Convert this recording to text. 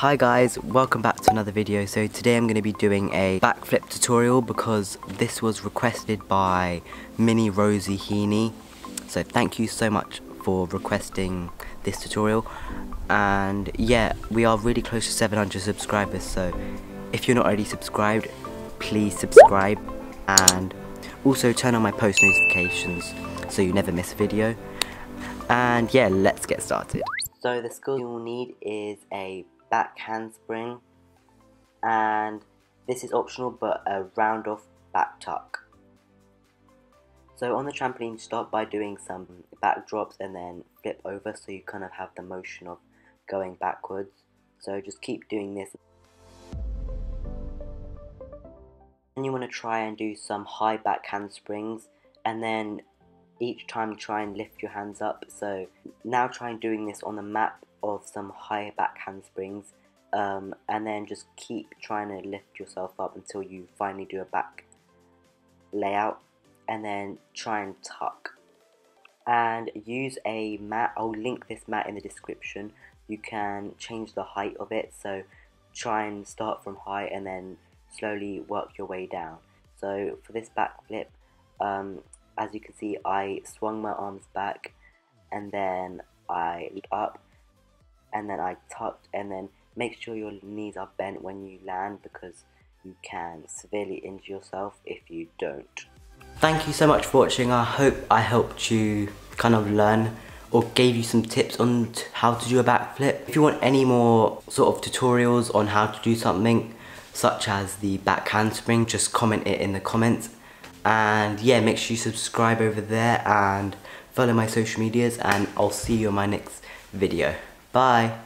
Hi guys, welcome back to another video. So today I'm going to be doing a backflip tutorial because this was requested by Mini Rosie Heaney. So thank you so much for requesting this tutorial. And yeah, we are really close to 700 subscribers. So if you're not already subscribed, please subscribe and also turn on my post notifications so you never miss a video. And yeah, let's get started. So the skill you'll need is a back handspring and this is optional but a round off back tuck. So on the trampoline stop by doing some back drops and then flip over so you kind of have the motion of going backwards. So just keep doing this. And you want to try and do some high back handsprings and then each time try and lift your hands up. So now try and doing this on the map of some high back handsprings um, and then just keep trying to lift yourself up until you finally do a back layout and then try and tuck. And use a mat I'll link this mat in the description. You can change the height of it so try and start from high and then slowly work your way down. So for this back flip um, as you can see I swung my arms back and then I up and then I tucked and then make sure your knees are bent when you land because you can severely injure yourself if you don't. Thank you so much for watching. I hope I helped you kind of learn or gave you some tips on how to do a backflip. If you want any more sort of tutorials on how to do something such as the back handspring, just comment it in the comments. And yeah, make sure you subscribe over there and follow my social medias and I'll see you in my next video. Bye.